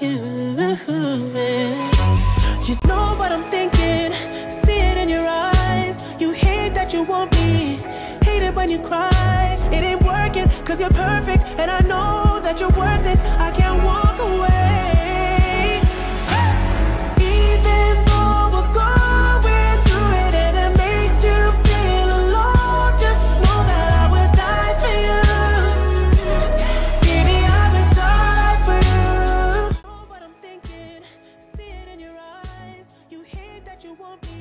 you. You know what I'm thinking, see it in your eyes. You hate that you want me, hate it when you cry. It ain't working, cause you're perfect, and I know that you're that you want me.